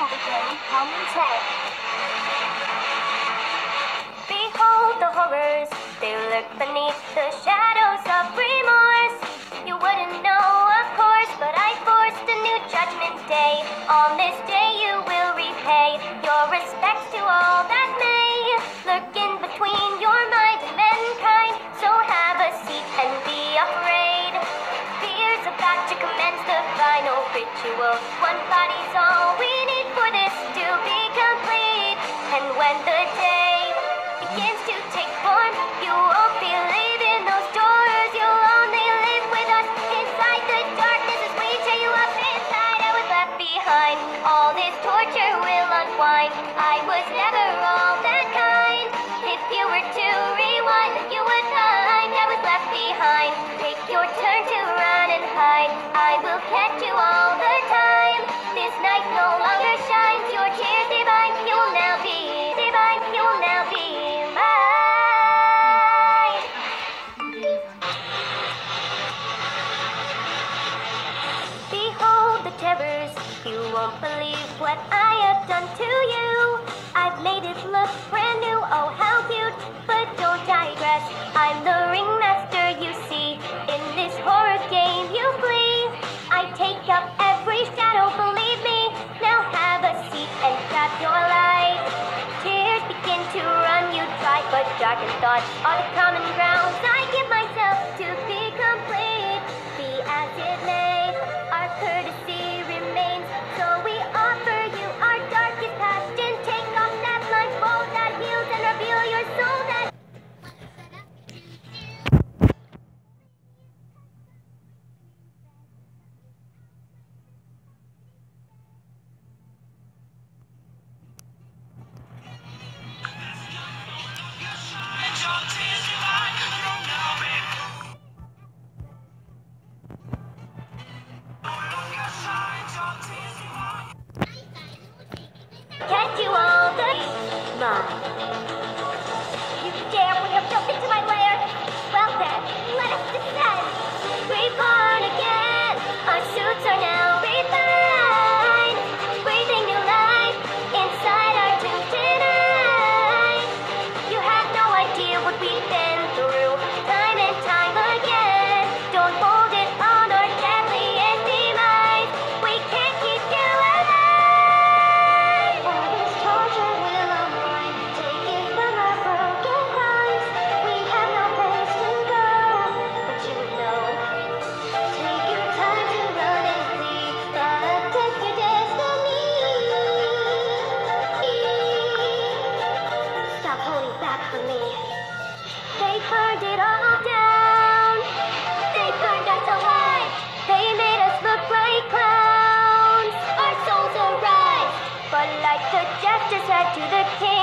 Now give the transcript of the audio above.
come take. Behold the horrors, they lurk beneath the shadows of remorse. You wouldn't know, of course, but I forced a new judgment day. On this day you will repay your respects to all that may lurk in between your mind and mankind. So have a seat and be afraid. Fear's about to commence the final ritual. One body's all we when the day begins to take form, you won't believe in those doors. You'll only live with us inside the darkness as we tear you up inside. I was left behind. All this torture will unwind. I was never terrors, you won't believe what I have done to you. I've made it look brand new, oh how cute, but don't digress. I'm the ringmaster you see. In this horror game you flee. I take up every shadow, believe me. Now have a seat and grab your light. Tears begin to run, you try, but darkened thoughts are the common grounds. I give myself to the king.